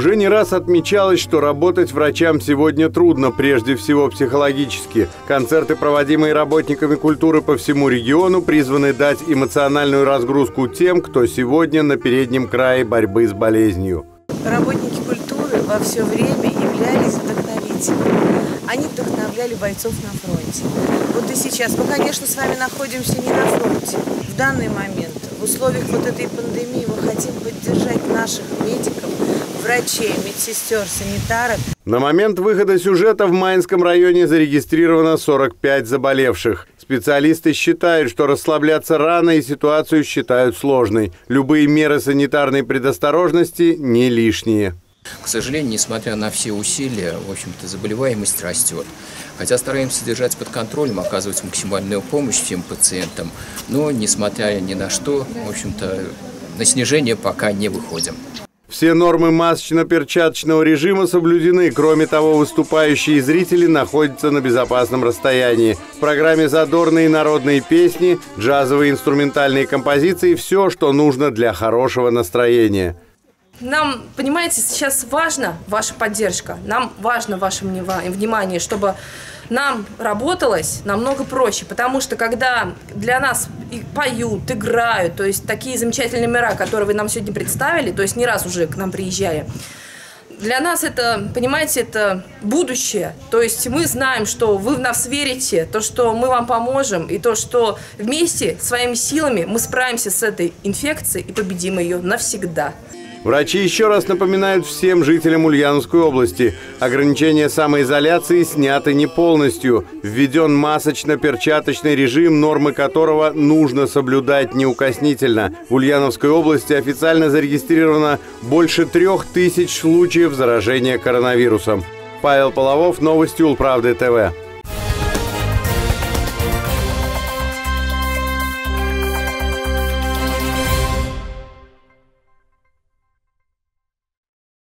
Уже не раз отмечалось, что работать врачам сегодня трудно, прежде всего психологически. Концерты, проводимые работниками культуры по всему региону, призваны дать эмоциональную разгрузку тем, кто сегодня на переднем крае борьбы с болезнью. Работники культуры во все время являлись вдохновителями. Они вдохновляли бойцов на фронте. Вот и сейчас мы, конечно, с вами находимся не на фронте. В данный момент, в условиях вот этой пандемии, мы хотим поддержать наших медиков, врачей, медсестер, санитарок. На момент выхода сюжета в Майнском районе зарегистрировано 45 заболевших. Специалисты считают, что расслабляться рано и ситуацию считают сложной. Любые меры санитарной предосторожности не лишние. К сожалению, несмотря на все усилия, в общем-то, заболеваемость растет. Хотя стараемся держать под контролем, оказывать максимальную помощь всем пациентам, но, несмотря ни на что, в общем-то, на снижение пока не выходим. Все нормы масочно-перчаточного режима соблюдены. Кроме того, выступающие зрители находятся на безопасном расстоянии. В программе задорные народные песни, джазовые инструментальные композиции – все, что нужно для хорошего настроения. Нам, понимаете, сейчас важна ваша поддержка, нам важно ваше внимание, чтобы нам работалось намного проще, потому что когда для нас и поют, играют, то есть такие замечательные номера, которые вы нам сегодня представили, то есть не раз уже к нам приезжали, для нас это, понимаете, это будущее. То есть мы знаем, что вы в нас верите, то, что мы вам поможем, и то, что вместе своими силами мы справимся с этой инфекцией и победим ее навсегда. Врачи еще раз напоминают всем жителям Ульяновской области. Ограничения самоизоляции сняты не полностью. Введен масочно-перчаточный режим, нормы которого нужно соблюдать неукоснительно. В Ульяновской области официально зарегистрировано больше трех тысяч случаев заражения коронавирусом. Павел Половов, новости Улправды ТВ.